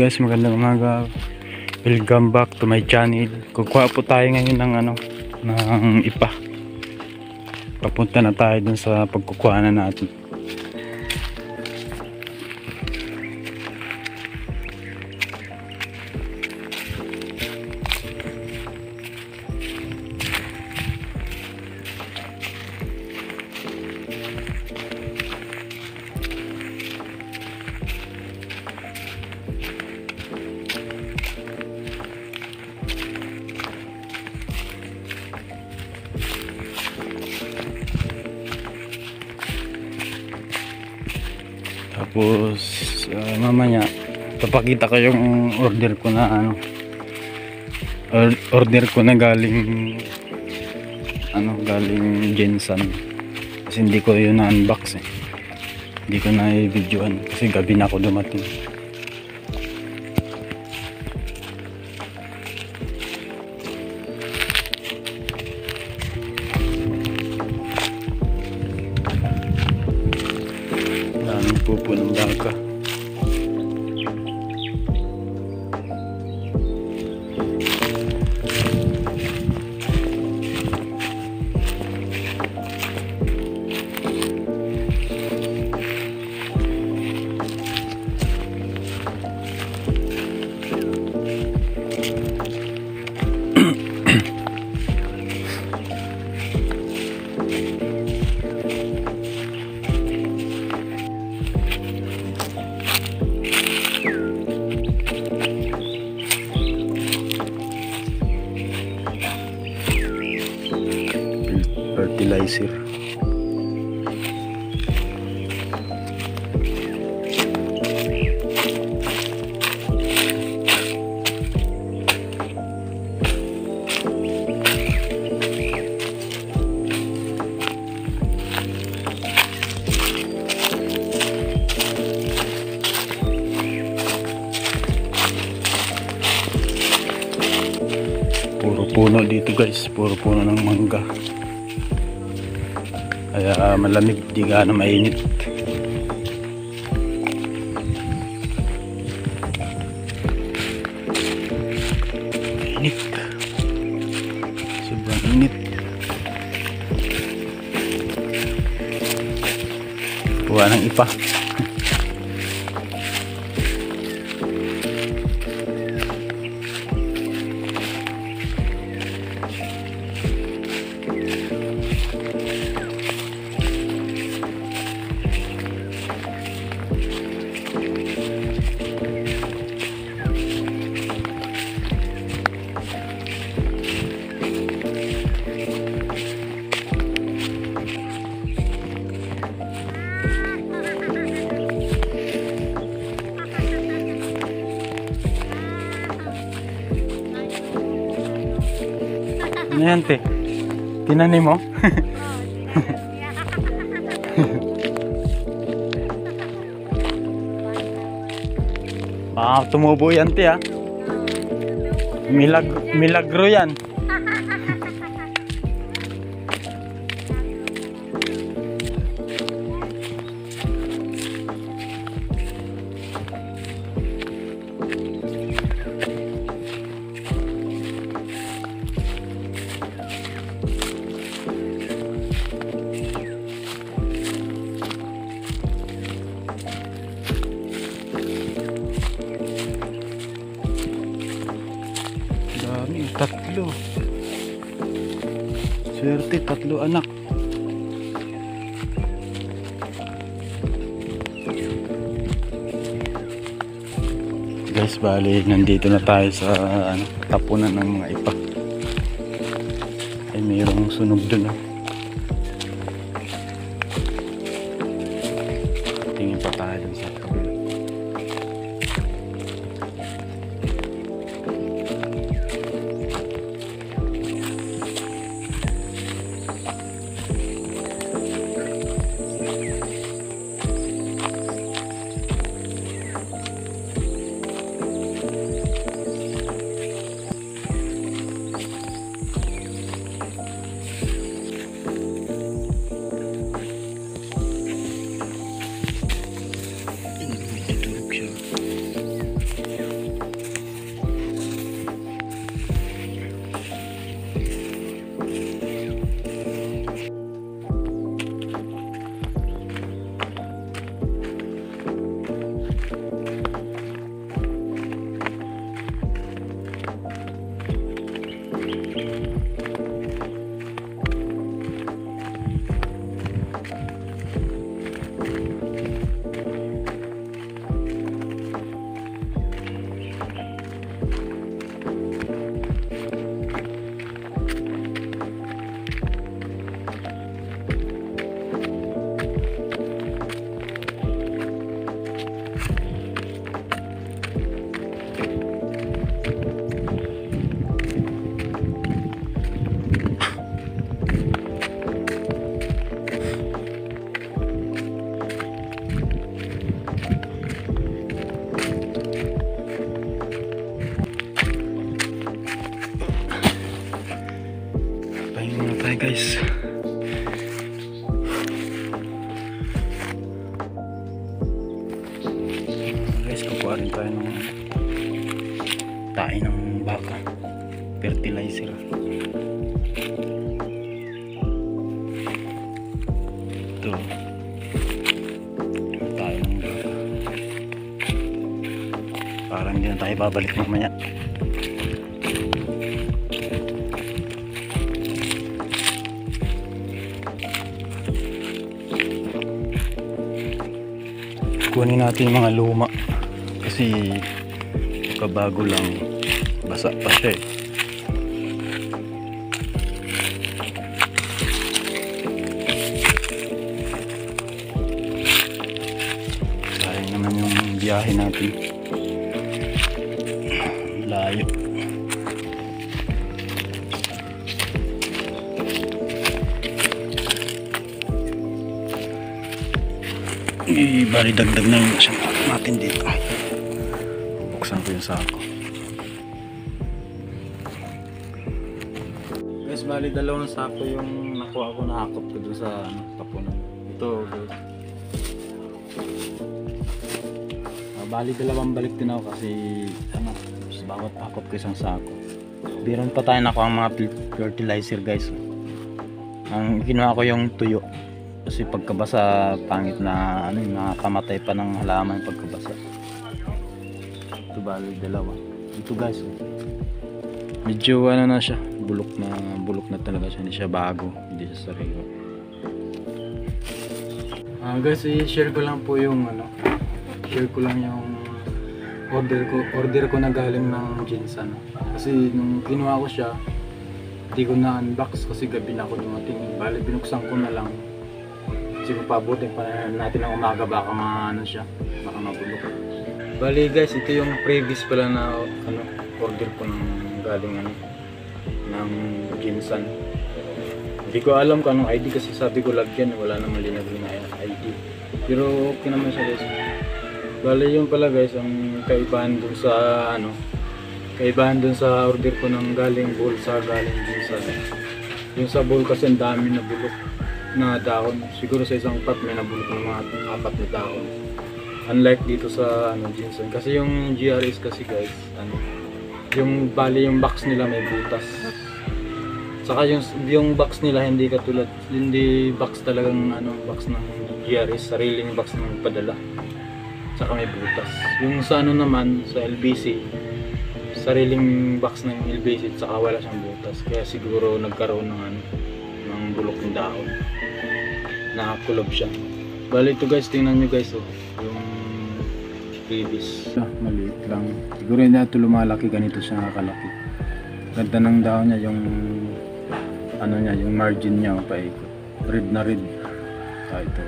guys, magandang umaga. Welcome back to my channel. Kukuha po tayo ngayon ng ano, ng ipa. Papunta na tayo dun sa pagkukuha na natin. Tapos ah, mamaya papakita ko yung order ko na ano or- order ko na galing ano galing Jensen. Kasi hindi ko yun na-unbox eh. Hindi ko na i-videoan kasi gabi na ako dumating fertilizer. Puro puno dito guys. Puro puno ng mangga kaya malamig di gaano mainit. Init. Sobrang init. Kuha ng ipa yan te tinanim mo. Ah tumubo yan te Milag milagro yan Tatlo anak. Guys, bali, nandito na tayo sa ano, tapunan ng mga ipa. Ay, mayroong sunog dun. Oh. tayo guys. Guys kukuha rin tayo ng tayo ng baka. Fertilizer. Ito tayo ng baka. Parang hindi na tayo babalik mamaya. Kunin natin yung mga luma. Kasi kabago lang basa pa siya eh. Sayang naman yung biyahe natin. Layo Eh, bali dagdag na yung siya natin dito. Buksan ko yung sako. Guys, bali dalawang sako yung nakuha ko nakakop ko doon sa ano, tapunan. Ito, guys. Ah, bali dalawang balik din ako kasi ano, sa bawat akop ko isang sako. Biron pa tayo nakuha ang mga fertilizer guys. Ang kinuha ko yung tuyo kasi pagkabasa pangit na ano yung nakakamatay pa ng halaman pagkabasa. Ito bali dalawa? Ito guys oh. medyo ano na siya bulok na bulok na talaga siya. Hindi siya bago hindi siya sariwa ah guys i-share ko lang po yung ano share ko lang yung order ko order ko na galing ng Jinsan. Kasi nung kinuha ko siya hindi ko na unbox kasi gabi na ako dumating. Bali binuksan ko na lang siguro pabutin pa natin ng umaga baka ano siya baka mabulok. Bali guys ito yung previous pala na ano order ko ng galing ano ng Jinsan. Hindi ko alam kung anong ID kasi sabi ko lagyan wala naman linagay na ID pero okay naman siya guys. Bali yun pala guys ang kaibahan dun sa ano kaibahan dun sa order ko ng galing bulsa galing Jinsan. Yung sa bowl kasi ang dami na bulok na dahon. Siguro sa isang pot may nabulok ng mga apat na dahon. Unlike dito sa ano Jinson. Kasi yung GRS kasi guys, ano, yung bali yung box nila may butas. Saka yung yung box nila hindi katulad hindi box talagang ano box ng GRS, sariling box ng padala. Saka may butas. Yung sa ano naman sa LBC, sariling box ng LBC saka wala siyang butas. Kaya siguro nagkaroon ng ano bulok ng dahon. Nakakulob siya. Bali ito guys tingnan nyo guys oh. Yung previous ah, maliit lang. Siguro na ito lumalaki ganito siya nakakalaki. Ganda ng dahon niya yung ano niya yung margin niya oh, paikot red na red. Ah, ito.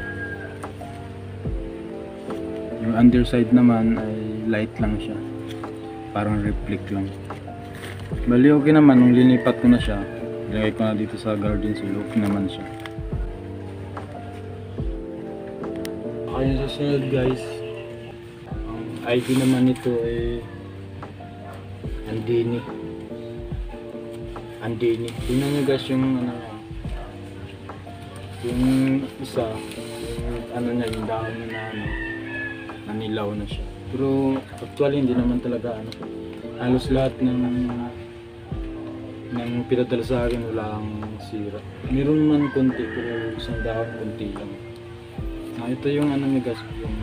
Yung underside naman ay light lang siya. Parang reflect lang. Bali okay naman nung linipat ko na siya ilagay ko na dito sa garden seal okay naman siya Ayun sa sunod guys. Ang ID naman nito ay Andini. Andini. Tingnan nyo guys yung ano yung isa yung ano niya yung dahon na ano nanilaw na siya. Pero actually hindi naman talaga ano halos lahat ng ng pinadala sa akin wala ang sira. Meron man konti pero isang dahon konti lang. Ah, ito yung ano ni guys, yung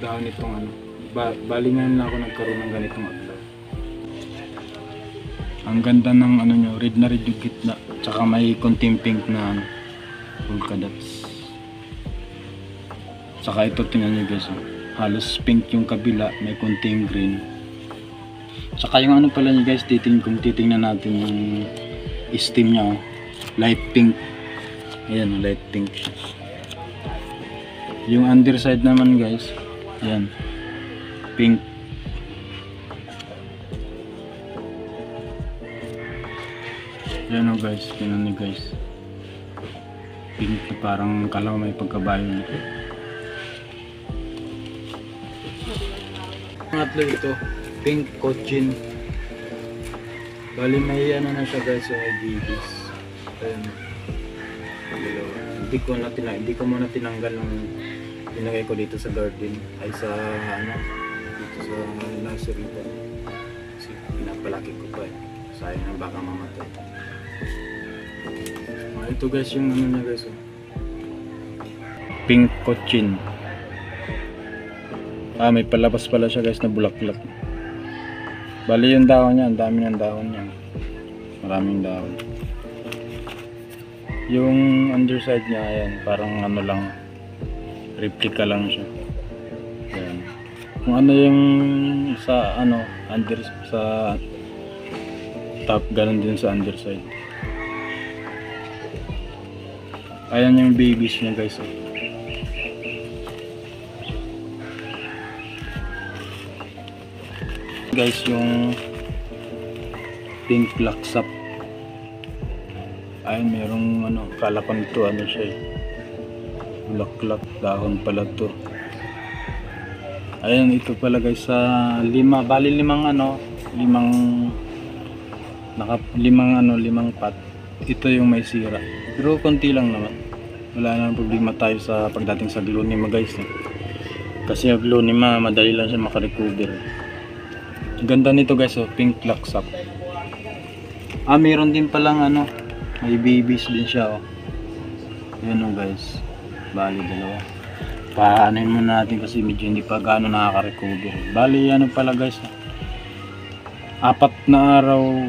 dahon nitong ano. Ba bali na ako nagkaroon ng ganitong adlaw. Ang ganda ng ano nyo, red na red yung gitna. Tsaka may konting pink na ano, polka dots. Tsaka ito tingnan nyo guys, oh. halos pink yung kabila, may konting green. Tsaka yung ano pala nyo guys, titing, kung titingnan natin yung steam niya, oh. light pink. Ayan, light pink. Yung underside naman guys, yan. Pink. Yan o guys, tinan niyo guys. Pink na parang kalaw may pagkabayo na. Pangatlo ito, pink cochin. Bali may ano na siya guys, IDBs. Ayan. Dalawa. Hindi ko na tinang, hindi ko muna tinanggal ng nilagay ko dito sa garden ay sa ano dito sa nursery pa. Kasi palaki ko pa eh. Sayang na baka mamatay. Ah, ito guys yung ano niya guys. Oh. Pink cochin. Ah, may palabas pala siya guys na bulaklak. Bali yung dahon niya, ang dami ng dahon niya. Maraming dahon. Yung underside niya, ayan, parang ano lang, replica lang siya. Ayan. Kung ano yung sa ano, under sa top, ganun din sa underside. Ayan yung babies niya guys. Oh. Guys, yung pink laksap. Ayun, merong ano, kala ko ano siya eh. Bulaklak, dahon pala to. Ayun, ito pala guys sa lima, bali limang ano, limang naka limang ano, limang pot. Ito yung may sira. Pero konti lang naman. Wala nang problema tayo sa pagdating sa glonema guys. Eh. Kasi yung glonema, madali lang siya makarecover. Ang Ganda nito guys, oh, pink laksap. Ah, meron din palang ano, may babies din siya oh. Yan oh guys. Bali dalawa. Paanoin muna natin kasi medyo hindi pa gaano nakaka-recover. Bali ano pala guys. oh. Apat na araw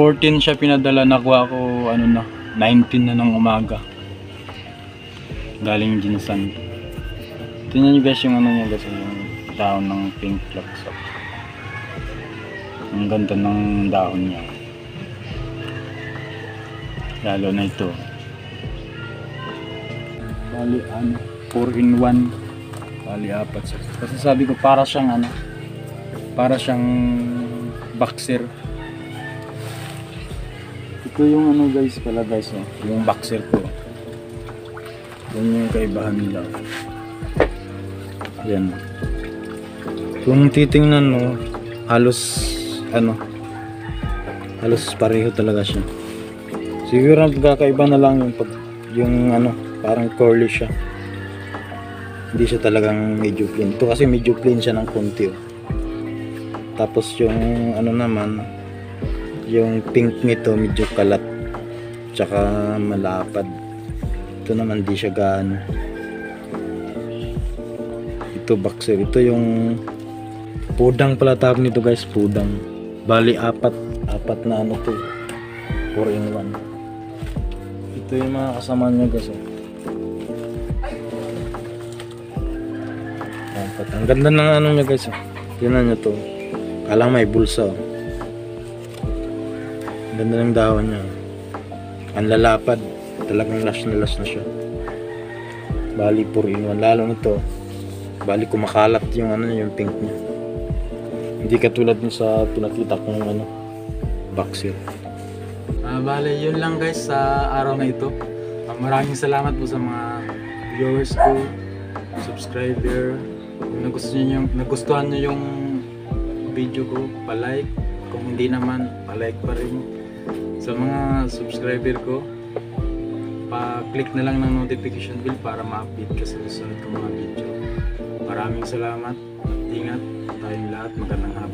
14 siya pinadala nakuha ko ano na 19 na ng umaga. Galing Jinsan. Tingnan nyo guys yung ano niya guys yung dahon ng pink laksap. Ang ganda ng dahon niya. Lalo na ito. Bali ano, 4 in 1. Bali apat. Kasi sabi ko para siyang ano, para siyang boxer. Ito yung ano guys pala guys, oh, yung boxer ko. Yan yung kaibahan nila. Yan. Kung titingnan mo, halos ano, halos pareho talaga siya. Siguro ang pagkakaiba na lang yung pag, yung ano, parang curly siya. Hindi siya talagang medyo plain. Ito kasi medyo plain siya ng konti. Oh. Tapos yung ano naman, yung pink nito medyo kalat. Tsaka malapad. Ito naman di siya gaano. Ito boxer. Ito yung pudang pala tawag nito guys. Pudang. Bali apat. Apat na ano to. 4 in 1. Ito yung mga kasama niya guys. Oh. Apat. Ang ganda ng ano niya guys. Oh. Tingnan niyo to. Kala may bulsa. Oh. Ang ganda ng dahon niya. Ang lalapad. Talagang lash na lash na siya. Bali 4 in 1. Lalo nito. Bali kumakalat yung ano yung pink niya. Hindi katulad nung sa pinakita kong ano boxer. Ah, bale, yun lang guys sa araw na ito. Ah, maraming salamat po sa mga viewers ko, subscriber. Kung nagustuhan niyo, nagustuhan niyo yung video ko, pa-like. Kung hindi naman, pa-like pa rin. Sa mga subscriber ko, pa-click na lang ng notification bell para ma-update ka sa susunod kong mga video. Maraming salamat. Ingat tayong lahat. Magandang hapon.